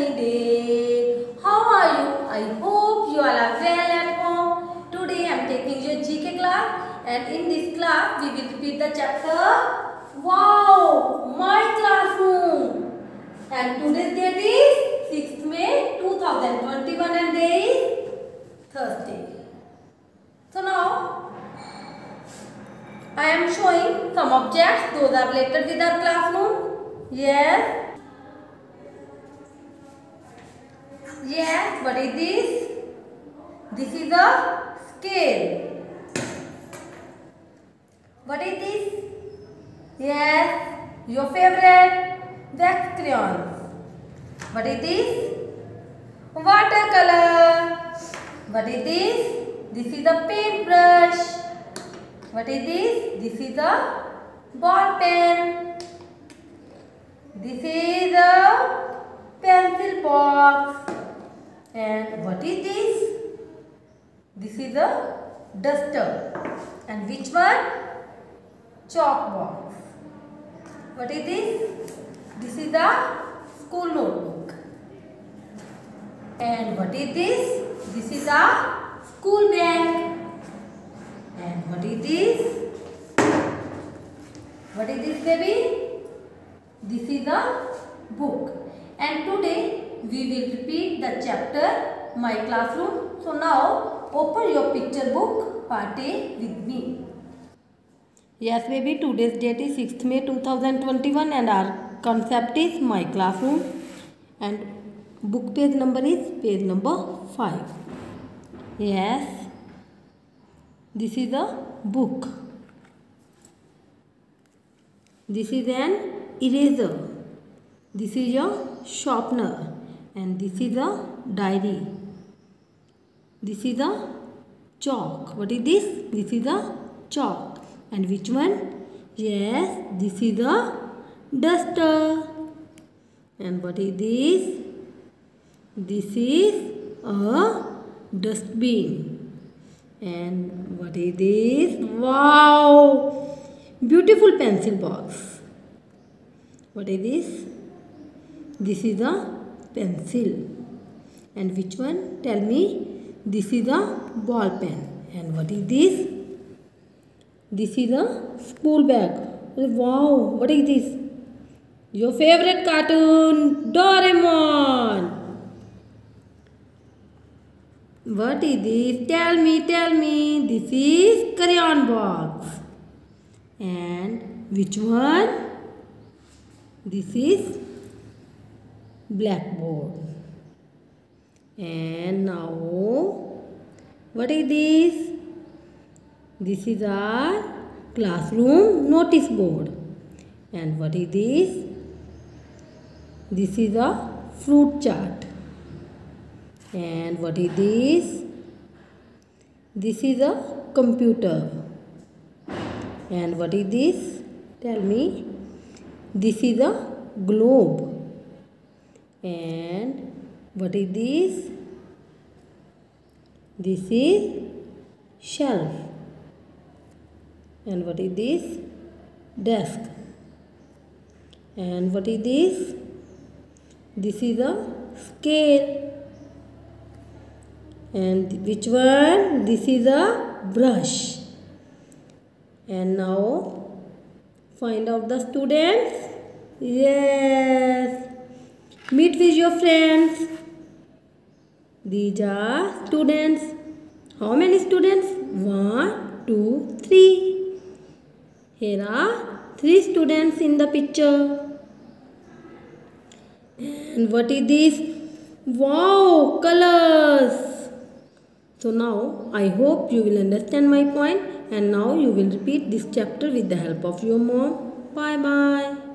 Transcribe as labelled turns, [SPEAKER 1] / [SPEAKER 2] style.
[SPEAKER 1] sunny day. How are you? I hope you all are well at home. Today I am taking your GK class and in this class we will repeat the chapter Wow! My classroom! And today's date is 6th May 2021 and day is Thursday. So now I am showing some objects. Those are related with our classroom. Yes. Yes. What is this? This is a scale. What is this? Yes, your favorite wax crayons. What is this? Watercolor. What is this? This is a paintbrush. What is this? This is a ball pen. This is a pencil box. And what is this? This is a duster. And which one? Chalk box. What is this? This is a school notebook. And what is this? This is a school bag. And what is this? What is this baby? This is a book. And today we will repeat the chapter My Classroom. So now open your picture book part A with me. Yes baby, today's date is 6th May 2021 and our concept is My Classroom and book page number is page number 5. Yes, this is a book. This is an eraser. This is a sharpener and this is a diary. This is a chalk. What is this? This is a chalk. And which one? Yes, this is a duster. And what is this? This is a dustbin. And what is this? Wow! Beautiful pencil box. What is this? This is a pencil. And which one? Tell me. This is a ball pen. And what is this? This is a school bag. Oh, wow, what is this? Your favorite cartoon, Doraemon. What is this? Tell me, tell me. This is crayon box. And which one? This is blackboard. And now, what is this? This is our classroom notice board. And what is this? This is a fruit chart. And what is this? This is a computer. And what is this? Tell me. This is a globe. And what is this? This is shelf. And what is this? Desk. And what is this? This is a scale. And which one? This is a brush. And now find out the students. Yes. Meet with your friends. These are students. How many students? One, two, three. Here are three students in the picture. And what is this? Wow, colors. So now I hope you will understand my point and now you will repeat this chapter with the help of your mom. Bye bye.